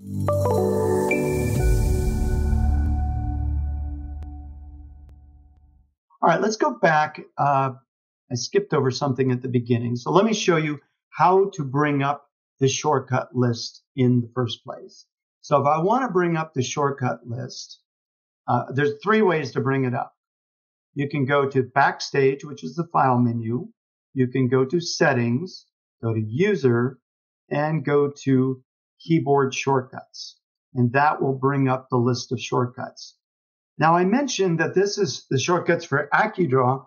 All right, let's go back. Uh, I skipped over something at the beginning. So let me show you how to bring up the shortcut list in the first place. So if I want to bring up the shortcut list, uh, there's three ways to bring it up. You can go to Backstage, which is the file menu. You can go to Settings, go to User, and go to Keyboard Shortcuts. And that will bring up the list of shortcuts. Now I mentioned that this is the shortcuts for AccuDraw,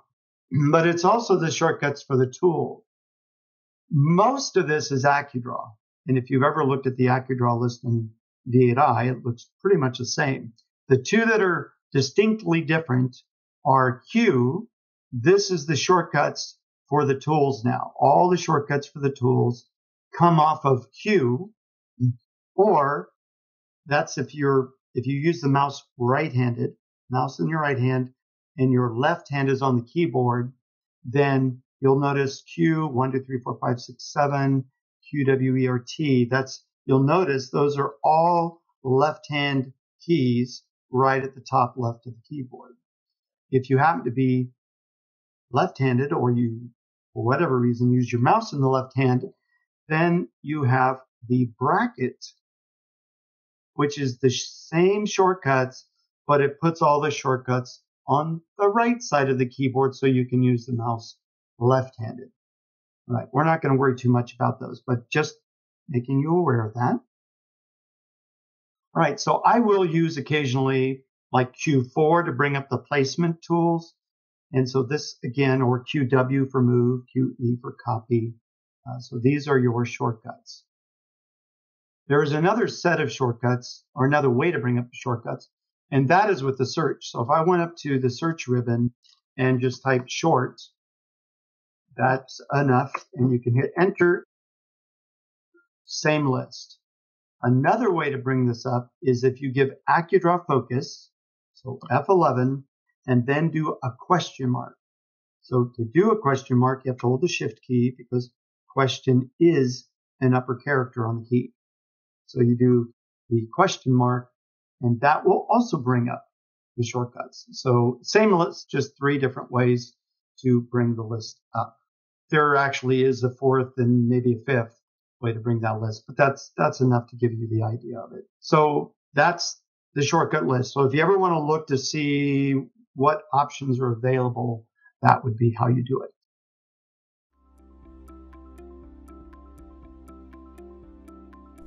but it's also the shortcuts for the tool. Most of this is AccuDraw. And if you've ever looked at the AccuDraw list in V8i, it looks pretty much the same. The two that are distinctly different are Q. This is the shortcuts for the tools now. All the shortcuts for the tools come off of Q, or that's if you're if you use the mouse right-handed, mouse in your right hand, and your left hand is on the keyboard, then you'll notice Q one two three four five six seven Q W E R T. That's you'll notice those are all left hand keys right at the top left of the keyboard. If you happen to be left-handed or you, for whatever reason, use your mouse in the left hand, then you have the bracket, which is the same shortcuts, but it puts all the shortcuts on the right side of the keyboard so you can use the mouse left-handed. All right, we're not going to worry too much about those, but just making you aware of that. All right, so I will use occasionally like Q4 to bring up the placement tools. And so this again, or QW for move, QE for copy. Uh, so these are your shortcuts. There's another set of shortcuts or another way to bring up the shortcuts, and that is with the search. So if I went up to the search ribbon and just typed short, that's enough. And you can hit enter, same list. Another way to bring this up is if you give AccuDraw focus, so F11, and then do a question mark. So to do a question mark, you have to hold the shift key because question is an upper character on the key. So you do the question mark and that will also bring up the shortcuts. So same list, just three different ways to bring the list up. There actually is a fourth and maybe a fifth way to bring that list, but that's, that's enough to give you the idea of it. So that's the shortcut list. So if you ever want to look to see what options are available, that would be how you do it.